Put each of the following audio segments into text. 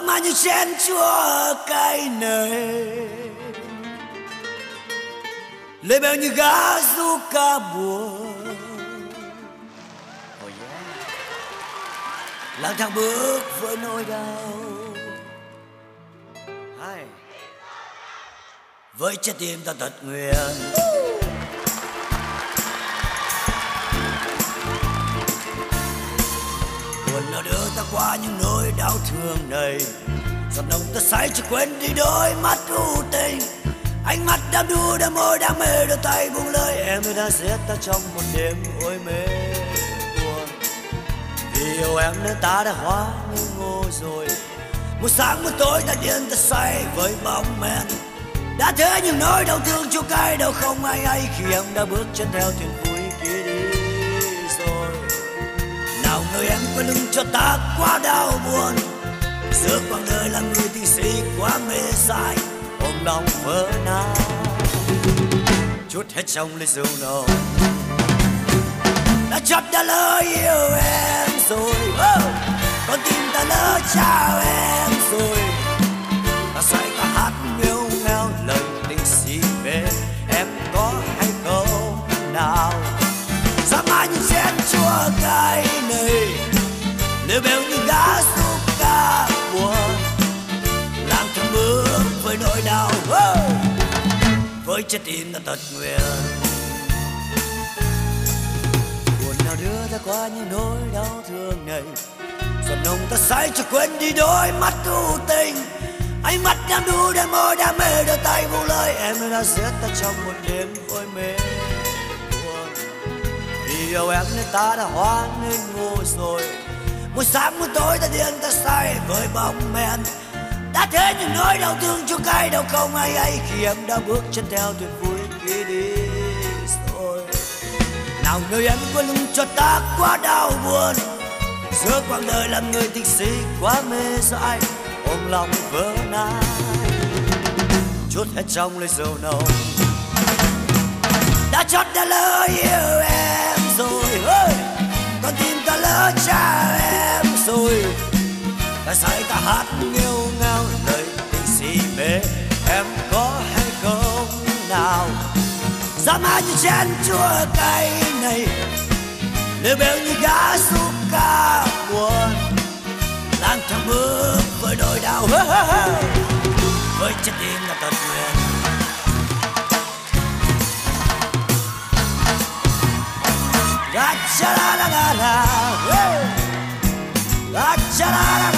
mà như chén chua cay nề lê bèo như gã du ca buồn oh yeah. lang thang bước với nỗi đau Hai. với trái tim ta tật nguyện buồn nào đưa ta qua những nỗi đau thương này. Giọt nồng ta say chỉ quên đi đôi mắt u tình. Ánh mắt đam đu đã môi đam mê, đôi tay buông lơi. Em đã giết ta trong một đêm ôi mê buồn. Vì yêu em nên ta đã hóa như ngô rồi. Một sáng, một tối ta điên ta say với bóng men. Đã thế những nỗi đau thương chua cay đâu, không ai hay khi em đã bước chân theo thuyền vui kia đi rồi. Nào người em quay lưng cho ta quá giữa quãng đời là người tình sĩ quá mê dại ôm lòng vỡ nát. Chút hết trong ly rượu nồng đã chót đã lỡ yêu em rồi. Oh, con tim ta lỡ trao em. Với nỗi đau với trái tim ta tật nguyện buồn nào đưa ta qua những nỗi đau thương này. Giọt nồng ta say cho quên đi đôi mắt u tình. Ánh mắt đam đu đam môi đam mê đôi tay buông lời em đã giết ta trong một đêm ôi mê. Buồn, vì yêu em nên ta đã hóa nên ngu rồi. Một sáng một tối ta điên ta say với bóng men đã thế những nỗi đau thương cho cay đâu không ai ấy khi em đã bước chân theo tuyệt vui kia đi rồi. Nào nơi em quên lưng cho ta quá đau buồn, giữa quãng đời làm người tình sĩ quá mê dại, ôm lòng vỡ nát, chút hết trong ly rượu nồng. Đã chót đã lỡ yêu em rồi, ơi, con tim ta lỡ cha em rồi. Ta say ta hát nghêu dám hát như chén chua cay này. Lêu bèo như gã xúc ca buồn lang thang bước với nỗi đau với trái tim là tật nguyện la la la la. Ah cha la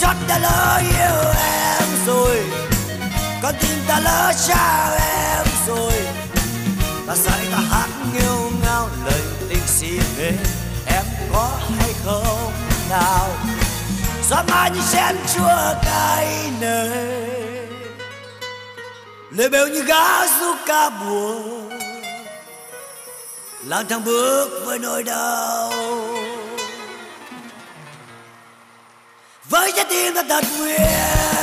chót đã lỡ yêu em rồi. Con tim ta lỡ trao em rồi. Ta say ta hát nghêu ngao lời tình si mê em có hay không nào? Gió mai như chén chua cay nề. Lời bèo như gã du ca buồn. Lang thang bước với nỗi đau. Với trái tim ta tật nguyện